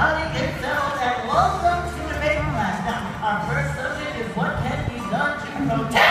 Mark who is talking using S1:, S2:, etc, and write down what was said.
S1: everybody, get settled, and welcome to the paper class. Now, our first subject is what can be done to protect